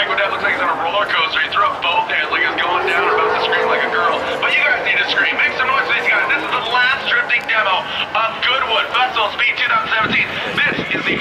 Goodwood looks like he's on a roller coaster. He threw up both hands like he's going down and about to scream like a girl. But you guys need to scream. Make some noise for these guys. This is the last drifting demo of Goodwood Festival Speed 2017. This is the